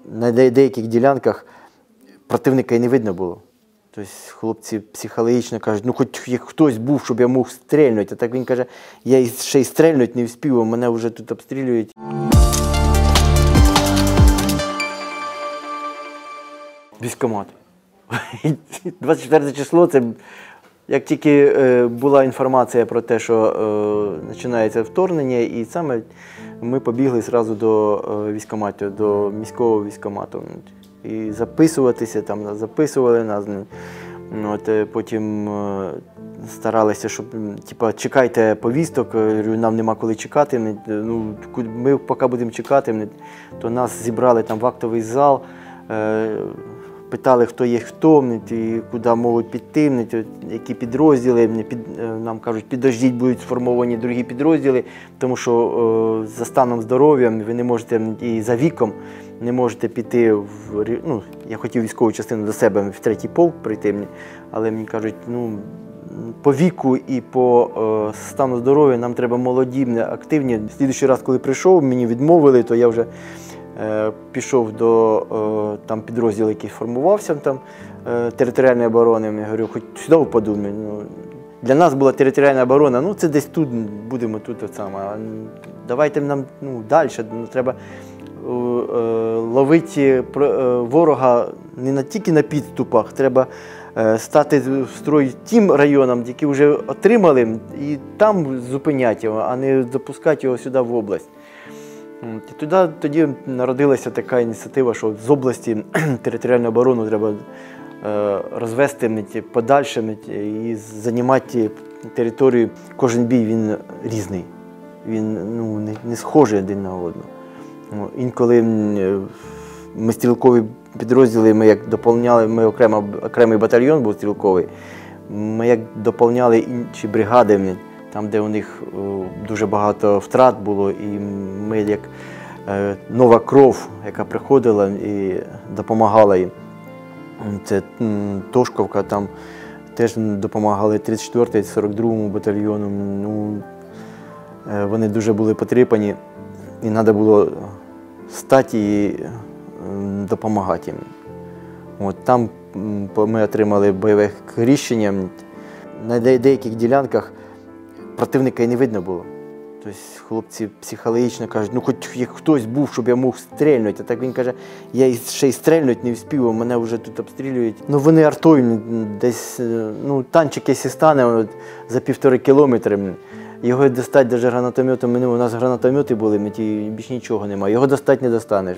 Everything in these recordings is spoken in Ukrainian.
На деяких ділянках противника і не видно було. Тобто хлопці психологічно кажуть, ну хоч як хтось був, щоб я мог стрельнути. А так він каже, я ще й стрельнути не вспів, а мене вже тут обстрілюють. Військомат. 24 число це як тільки е, була інформація про те, що е, починається вторгнення, і саме ми побігли зразу до е, військомату, до міського військомату. І записуватися там записували нас. От, потім старалися, щоб типа, чекайте повісток, нам нема коли чекати. Ну, ми поки будемо чекати, то нас зібрали там в актовий зал. Питали, хто є хто, і куди можуть піти, м, які підрозділи. Під, е, нам кажуть, підождіть, будуть сформовані другі підрозділи, тому що е, за станом здоров'я ви не можете і за віком не можете піти в ну, я хотів військову частину до себе в третій полк прийти, але мені кажуть, ну. По віку і по е, стану здоров'я нам треба молоді, активні. Слідуючий раз, коли прийшов, мені відмовили, то я вже пішов до е, там підрозділу, який формувався там е, територіальної оборони. Я говорю, хоч сюди впаду. Ну, для нас була територіальна оборона, ну це десь тут будемо тут саме. Давайте нам ну, далі. Ну, треба е, е, ловити е, ворога не тільки на підступах, треба е, стати в строй тим районам, які вже отримали, і там зупиняти його, а не запускати його сюди в область. Туди, тоді народилася така ініціатива, що з області територіальну оборону треба е, розвести подальше і займати територію. Кожен бій він різний. Він ну, не, не схожий один на одного. Інколи е, ми стрілкові підрозділи, ми як доповняли, ми окремо, окремий батальйон був стрілковий, ми як доповняли інші бригади, там, де у них дуже багато втрат було, і ми як е, нова кров, яка приходила і допомагала їм. Це Тошковка, там теж допомагали 34-й, 42-му батальйону. Ну, е, вони дуже були потріпані, і треба було стати і допомагати їм. От, там ми отримали бойове рішення. На деяких ділянках противника і не видно було. Тобто хлопці психологічно кажуть, ну хоч як хтось був, щоб я мог стрельнути. А так він каже, я ще й стрельнути не а мене вже тут обстрілюють. Ну вони артою десь, е, ну танчик якщо стане от, за півтори кілометри. Його достати навіть гранатометом, у нас гранатомети були, ми ті, більш нічого немає. Його достати не достанеш.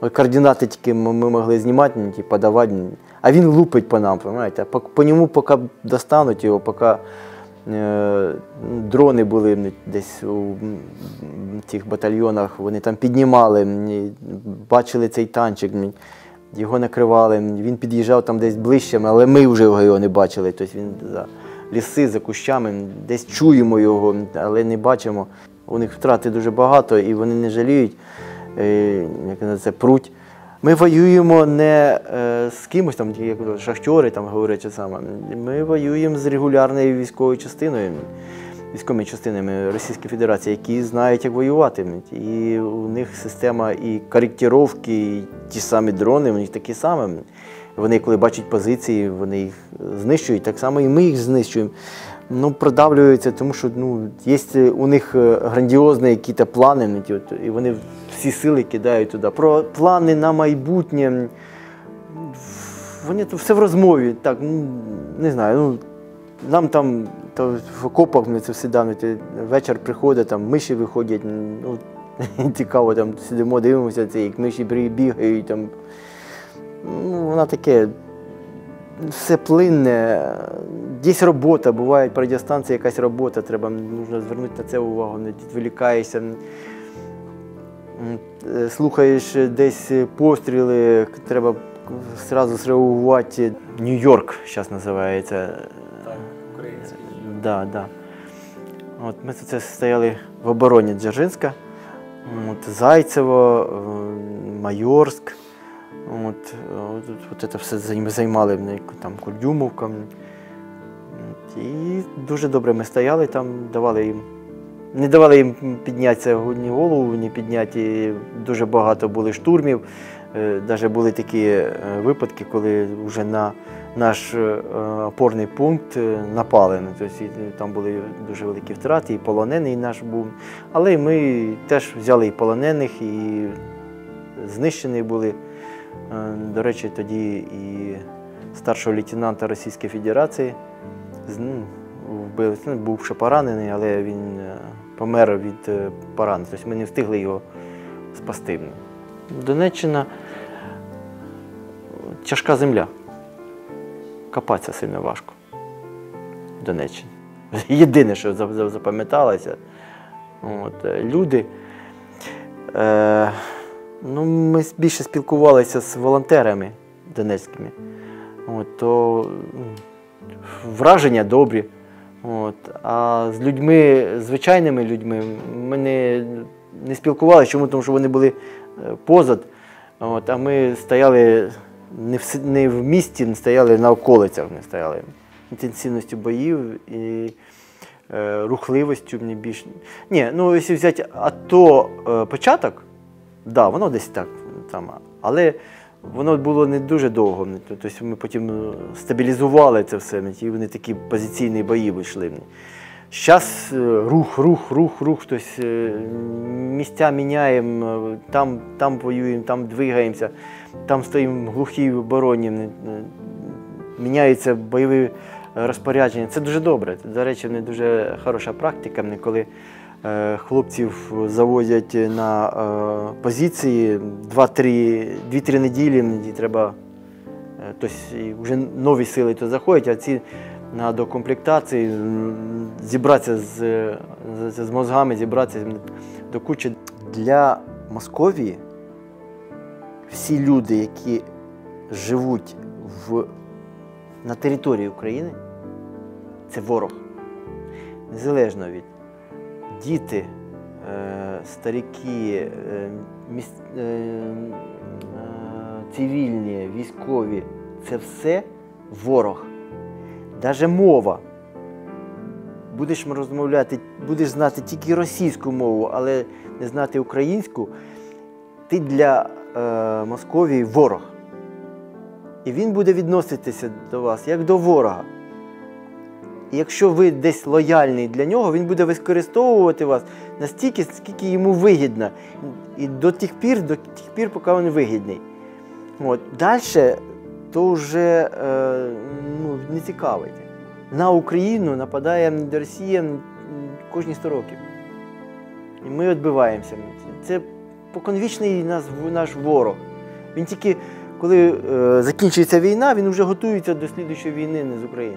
От координати тільки ми могли знімати, ті, подавати. А він лупить по нам, розумієте? По, по ньому поки достануть його, поки дрони були десь у м, цих батальйонах, вони там піднімали, бачили цей танчик, його накривали. Він під'їжджав там десь ближче, але ми вже його не бачили. Тобто він за ліси, за кущами, десь чуємо його, але не бачимо. У них втрати дуже багато і вони не жаліють, е, як на це пруть. Ми воюємо не е, з кимось там, як шахтери, там говорять саме. Ми воюємо з регулярною військовою частиною, військовими частинами Російської Федерації, які знають, як воювати. І у них система і коректировки, і ті самі дрони, них такі самі. Вони, коли бачать позиції, вони їх знищують, так само і ми їх знищуємо. Ну, продавлюються, тому що ну, є у них е, грандіозні якісь плани, і вони всі сили кидають туди. Про плани на майбутнє. Вони то все в розмові. Так, ну, не знаю, ну, нам там то в окопах ми це все давно. Вечір приходить, там миші виходять. Ну, цікаво, там сидимо, дивимося, це, як миші бігають. Там. Ну, вона таке все плинне. Десь робота, буває по радіостанції якась робота, треба нужно звернути на це увагу, не відволікаєшся. Е, Слухаєш десь постріли, треба одразу зреагувати. Нью-Йорк зараз називається. Так, український. Да, да. От ми це стояли в обороні Дзержинська, от, Зайцево, Майорськ. От, от, от це все займ- займали там Курдюмовка. І дуже добре ми стояли там, давали їм. Не давали їм піднятися ні голову, ні підняти. Дуже багато були штурмів. Навіть були такі е, випадки, коли вже на наш е, опорний пункт е, напали. Тобто, там були дуже великі втрати, і полонений наш був. Але ми теж взяли і полонених, і знищені були. Е, До речі, тоді і старшого лейтенанта Російської Федерації ну, вбили. Ну, був ще поранений, але він е, помер від е, поранень. Тобто ми не встигли його спасти. Донеччина тяжка земля. Копатися сильно важко. в Донеччині. Єдине, що за- за- запам'яталося, е, люди. Е, ну, ми більше спілкувалися з волонтерами донецькими. От, то враження добрі. От, а з людьми, звичайними людьми, ми не, не спілкувалися. Чому? Тому що вони були е, позад. От, а ми стояли не в, не в місті, не стояли на околицях, ми стояли. Інтенсивністю боїв і е, рухливостю мені більше. Ні, ну якщо взяти АТО е, початок, да, воно десь так там. Але воно було не дуже довго. Тобто ми потім е, стабілізували це все, і вони такі позиційні бої вийшли. Зараз рух, рух, рух, рух, тобто е, місця міняємо, е, там, там воюємо, там двигаємося, там стоїмо в глухій обороні, е, міняються бойові розпорядження. Це дуже добре. До речі, не дуже хороша практика, коли е, хлопців завозять на е, позиції 2-3 неділі, і треба е, вже нові сили заходять, а ці на докомплектації зібратися з, мозгами, зібратися до кучі. Для Московії всі люди, які живуть на території України, це ворог. Незалежно від діти, е, старики, е, е, цивільні, військові це все ворог. Навіть мова. Будеш розмовляти, будеш знати тільки російську мову, але не знати українську, ти для Московії ворог. І він буде відноситися до вас як до ворога. І якщо ви десь лояльний для нього, він буде використовувати вас настільки, скільки йому вигідно. І до тих пір, до тих пір, поки він вигідний. От. Далі то вже е, ну, не цікавить. На Україну нападає Росія кожні 100 років. І ми відбиваємося. Це поконвічний нас, наш ворог. Він тільки, коли е, закінчується війна, він вже готується до слідчої війни з України.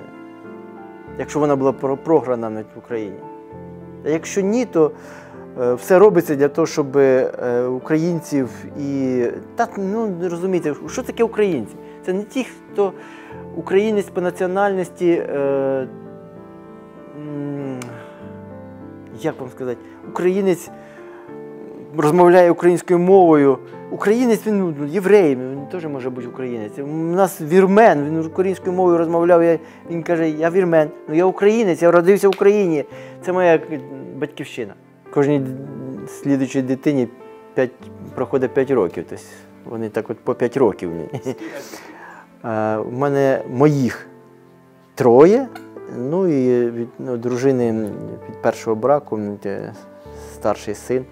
Якщо вона була програна навіть в Україні. А якщо ні, то е, все робиться для того, щоб е, українців і. Та, ну, розумієте, що таке українці? Це не ті, хто українець по національності. Е, як вам сказати, українець розмовляє українською мовою. Українець він ну, єврей, він теж може бути українець. У нас вірмен, він українською мовою розмовляв. Я, він каже, я вірмен, ну я українець, я родився в Україні. Це моя батьківщина. Кожній слідучій дитині 5, проходить 5 років. Тобто вони так от по 5 років. У мене моїх троє. Ну і від ну, дружини від першого браку, е, старший син.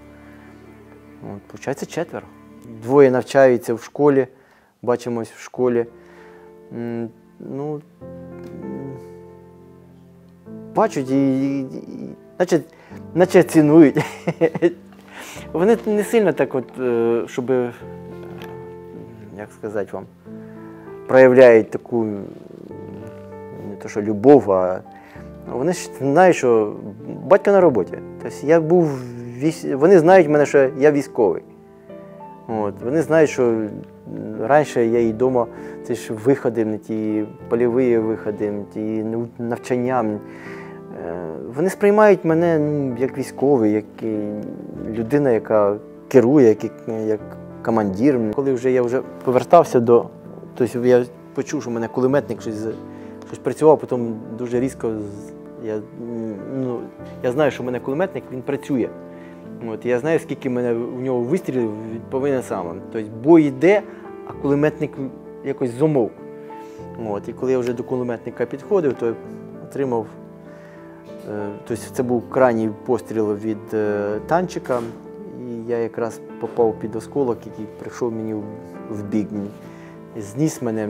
От, Получається четверо. Двоє навчаються в школі, бачимось в школі. Ну, бачать і, і, і наче, наче цінують. Вони не сильно так, от, е, щоб, е, як сказати вам, проявляють таку не то, що любов, а вони ж знають, що батько на роботі. Тобто я був. Вони знають мене, що я військовий. От. Вони знають, що раніше я і вдома це ж виходи, ті польові виходи, ті навчання. Е, Вони сприймають мене ну, як військовий, як людина, яка керує, як, як командир. Коли вже я вже повертався до. Тобто я почув, що мене кулеметник щось, щось працював, потім дуже різко я, ну, я знаю, що в мене кулеметник, він працює. От, я знаю, скільки мене в нього вистрілів повинен сам. Тобто бой йде, а кулеметник якось замовк. От, і коли я вже до кулеметника підходив, то отримав. е, Тобто це був крайній постріл від е, танчика, і я якраз попав під осколок, який прийшов мені в бік. Зніс мене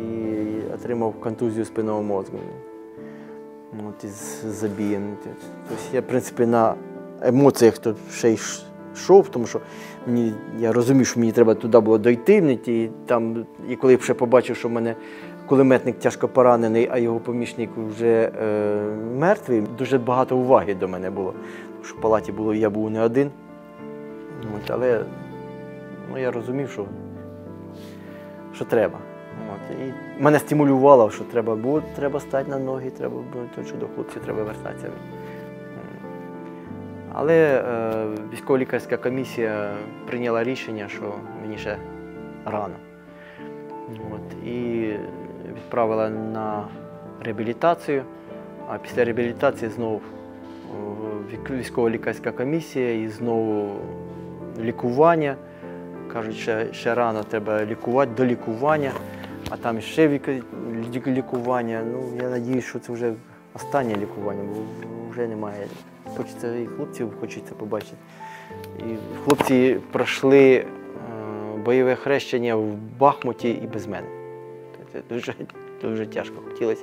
і отримав контузію спинного мозку. От, із забієм. Тобто я, в принципі, на емоціях тут ще йшов, тому що мені, я розумів, що мені треба туди було дойти. ті- там, і коли я ще побачив, що в мене кулеметник тяжко поранений, а його помічник вже е, мертвий, дуже багато уваги до мене було. Тому що в палаті було, я був не один. От, але ну, я розумів, що, що треба. От, і мене стимулювало, що треба було, треба стати на ноги, треба було, то, що до хлопців треба вертатися. Але е, військово-лікарська комісія прийняла рішення, що мені ще рано. От, і відправила на реабілітацію, а після реабілітації знову о, військово-лікарська комісія і знову лікування. Кажуть, ще, ще рано треба лікувати, до лікування, а там ще лікування. Ну, я сподіваюся, що це вже останнє лікування, бо вже немає. Хочеться і хлопців хочеться побачити. І хлопці пройшли е, бойове хрещення в Бахмуті і без мене. Це дуже, дуже тяжко. Хотілося,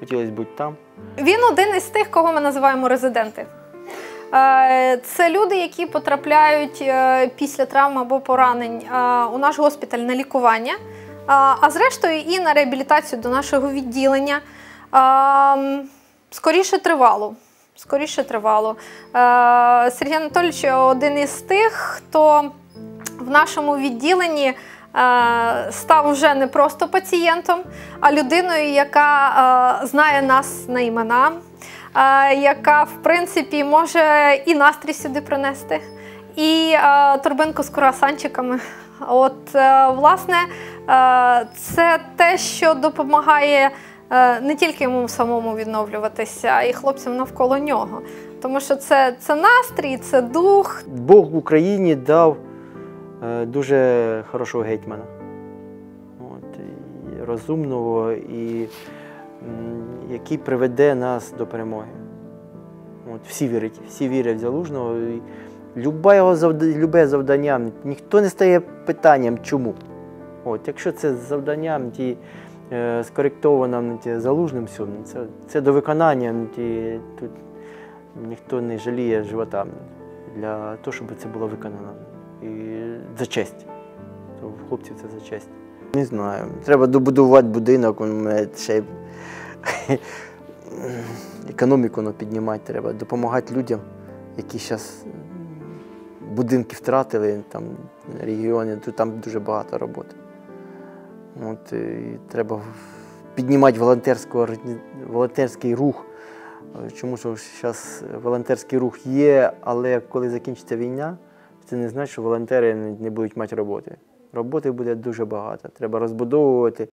хотілося бути там. Він один із тих, кого ми називаємо резиденти. Е, Це люди, які потрапляють е, після травм або поранень у наш госпіталь на лікування, а зрештою і на реабілітацію до нашого відділення. Е, Скоріше тривало. Скоріше тривало. Е, Сергій Анатолійович один із тих, хто в нашому відділенні е, став вже не просто пацієнтом, а людиною, яка е, знає нас на імена, яка, в принципі, може і настрій сюди принести, і торбинку з круасанчиками. От, власне, це те, що допомагає не тільки йому самому відновлюватися, а й хлопцям навколо нього. Тому що це, це настрій, це дух, Бог в Україні дав е, дуже хорошого гетьмана. От, і розумного, і який приведе нас до перемоги. От, всі вірять, всі вірять в залужного. Любе, його завда, любе завдання, ніхто не стає питанням, чому. От, якщо це завдання ті, е, скоректовано ті, залужним всім, це, це до виконання. Тут ніхто не жаліє живота для того, щоб це було виконано. І за честь. То хлопців це за честь. Не знаю. Треба добудувати будинок, ще економіку ну, піднімати треба, допомагати людям, які зараз будинки втратили, там регіони, то там дуже багато роботи. От, і треба піднімати волонтерський рух. Е, Чому що зараз волонтерський рух є, але коли закінчиться війна, це не значить, що волонтери не будуть мати роботи. Роботи буде дуже багато. Треба розбудовувати.